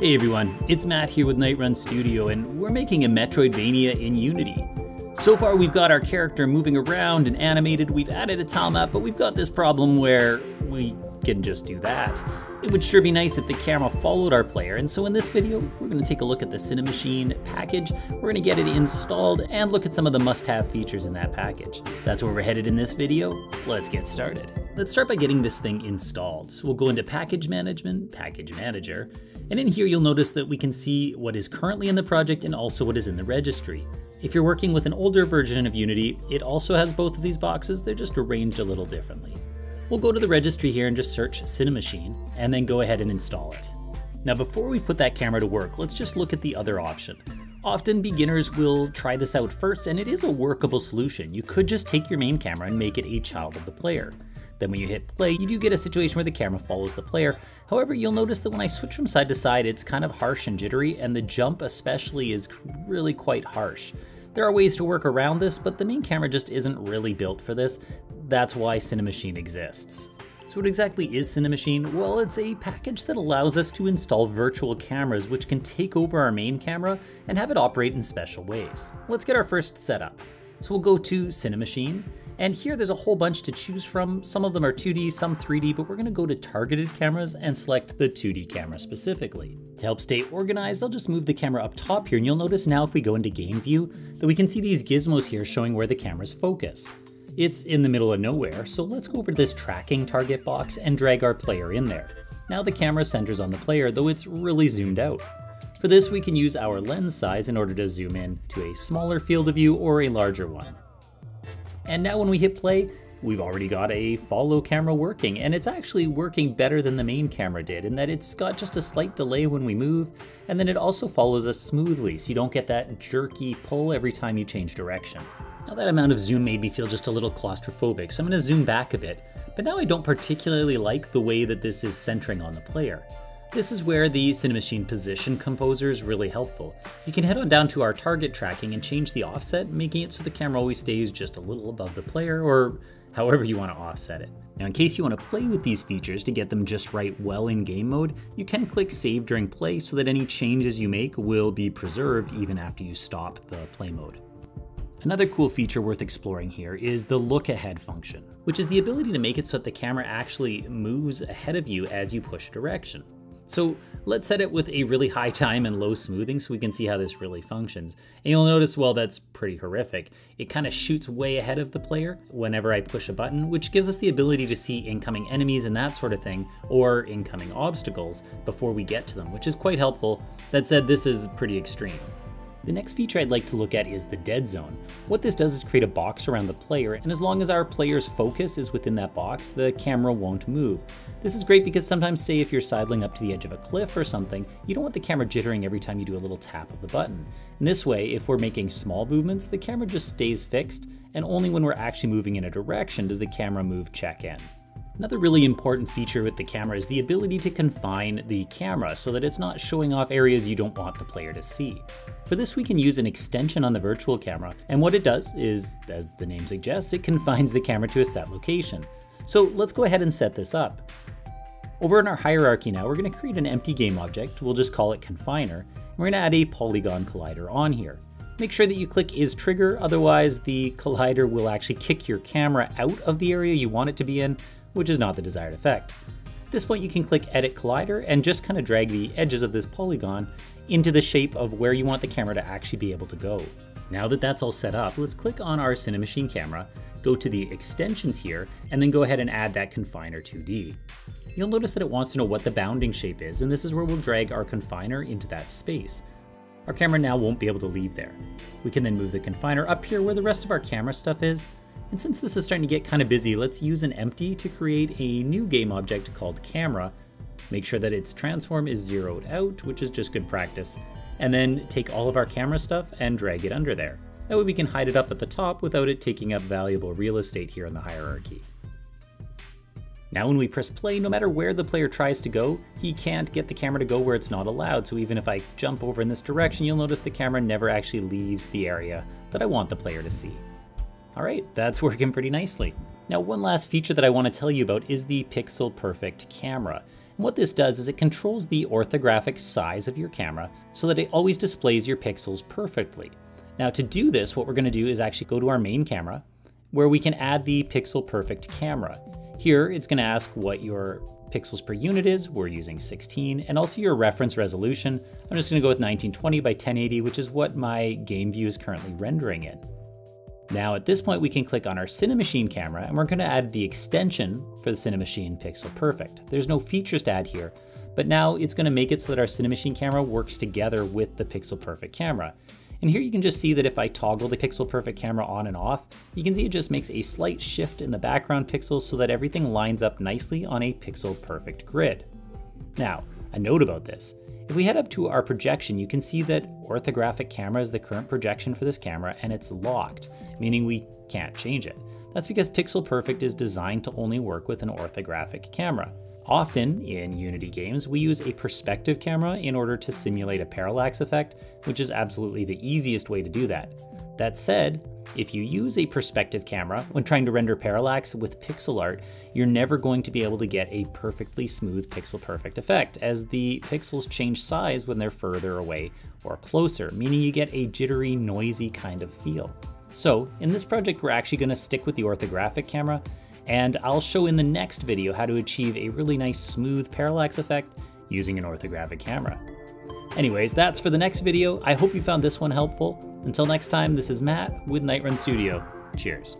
Hey everyone, it's Matt here with Night Run Studio, and we're making a Metroidvania in Unity. So far we've got our character moving around and animated, we've added a tile map, but we've got this problem where we can just do that. It would sure be nice if the camera followed our player, and so in this video, we're going to take a look at the Cinemachine package, we're going to get it installed, and look at some of the must-have features in that package. That's where we're headed in this video, let's get started. Let's start by getting this thing installed. So we'll go into Package Management, Package Manager, and in here you'll notice that we can see what is currently in the project and also what is in the registry. If you're working with an older version of Unity, it also has both of these boxes, they're just arranged a little differently. We'll go to the registry here and just search Cinemachine, and then go ahead and install it. Now before we put that camera to work, let's just look at the other option. Often beginners will try this out first, and it is a workable solution. You could just take your main camera and make it a child of the player. Then when you hit play, you do get a situation where the camera follows the player. However, you'll notice that when I switch from side to side, it's kind of harsh and jittery, and the jump especially is really quite harsh. There are ways to work around this, but the main camera just isn't really built for this. That's why Cinemachine exists. So what exactly is Cinemachine? Well, it's a package that allows us to install virtual cameras which can take over our main camera and have it operate in special ways. Let's get our first setup. So we'll go to Cinemachine, and here there's a whole bunch to choose from. Some of them are 2D, some 3D, but we're gonna go to targeted cameras and select the 2D camera specifically. To help stay organized, I'll just move the camera up top here, and you'll notice now if we go into game view, that we can see these gizmos here showing where the camera's focused. It's in the middle of nowhere, so let's go over to this tracking target box and drag our player in there. Now the camera centers on the player, though it's really zoomed out. For this, we can use our lens size in order to zoom in to a smaller field of view or a larger one. And now when we hit play, we've already got a follow camera working, and it's actually working better than the main camera did in that it's got just a slight delay when we move, and then it also follows us smoothly, so you don't get that jerky pull every time you change direction. Now that amount of zoom made me feel just a little claustrophobic, so I'm to zoom back a bit, but now I don't particularly like the way that this is centering on the player. This is where the Cinemachine Position Composer is really helpful. You can head on down to our target tracking and change the offset, making it so the camera always stays just a little above the player, or however you want to offset it. Now in case you want to play with these features to get them just right well in game mode, you can click save during play so that any changes you make will be preserved even after you stop the play mode. Another cool feature worth exploring here is the look ahead function, which is the ability to make it so that the camera actually moves ahead of you as you push a direction. So let's set it with a really high time and low smoothing so we can see how this really functions. And you'll notice, well, that's pretty horrific. It kind of shoots way ahead of the player whenever I push a button, which gives us the ability to see incoming enemies and that sort of thing, or incoming obstacles before we get to them, which is quite helpful. That said, this is pretty extreme. The next feature I'd like to look at is the dead zone. What this does is create a box around the player, and as long as our player's focus is within that box, the camera won't move. This is great because sometimes, say if you're sidling up to the edge of a cliff or something, you don't want the camera jittering every time you do a little tap of the button. In this way, if we're making small movements, the camera just stays fixed, and only when we're actually moving in a direction does the camera move check in. Another really important feature with the camera is the ability to confine the camera so that it's not showing off areas you don't want the player to see. For this we can use an extension on the virtual camera, and what it does is, as the name suggests, it confines the camera to a set location. So let's go ahead and set this up. Over in our hierarchy now, we're going to create an empty game object, we'll just call it confiner, and we're going to add a polygon collider on here. Make sure that you click is trigger, otherwise the collider will actually kick your camera out of the area you want it to be in, which is not the desired effect. At this point you can click Edit Collider and just kind of drag the edges of this polygon into the shape of where you want the camera to actually be able to go. Now that that's all set up, let's click on our Cinemachine camera, go to the extensions here, and then go ahead and add that confiner 2D. You'll notice that it wants to know what the bounding shape is, and this is where we'll drag our confiner into that space. Our camera now won't be able to leave there. We can then move the confiner up here where the rest of our camera stuff is, and since this is starting to get kind of busy, let's use an empty to create a new game object called camera. Make sure that its transform is zeroed out, which is just good practice. And then take all of our camera stuff and drag it under there. That way we can hide it up at the top without it taking up valuable real estate here in the hierarchy. Now when we press play, no matter where the player tries to go, he can't get the camera to go where it's not allowed, so even if I jump over in this direction, you'll notice the camera never actually leaves the area that I want the player to see. All right, that's working pretty nicely. Now, one last feature that I want to tell you about is the Pixel Perfect camera. And what this does is it controls the orthographic size of your camera so that it always displays your pixels perfectly. Now to do this, what we're gonna do is actually go to our main camera where we can add the pixel perfect camera. Here, it's gonna ask what your pixels per unit is. We're using 16 and also your reference resolution. I'm just gonna go with 1920 by 1080, which is what my game view is currently rendering in. Now at this point we can click on our Cinemachine camera and we're going to add the extension for the Cinemachine Pixel Perfect. There's no features to add here, but now it's going to make it so that our Cinemachine camera works together with the Pixel Perfect camera. And here you can just see that if I toggle the Pixel Perfect camera on and off, you can see it just makes a slight shift in the background pixels so that everything lines up nicely on a Pixel Perfect grid. Now, a note about this. If we head up to our projection, you can see that orthographic camera is the current projection for this camera and it's locked, meaning we can't change it. That's because Pixel Perfect is designed to only work with an orthographic camera. Often in Unity games, we use a perspective camera in order to simulate a parallax effect, which is absolutely the easiest way to do that. That said, if you use a perspective camera when trying to render parallax with pixel art, you're never going to be able to get a perfectly smooth pixel perfect effect, as the pixels change size when they're further away or closer, meaning you get a jittery, noisy kind of feel. So in this project, we're actually gonna stick with the orthographic camera, and I'll show in the next video how to achieve a really nice smooth parallax effect using an orthographic camera. Anyways, that's for the next video. I hope you found this one helpful. Until next time, this is Matt with Night Run Studio. Cheers.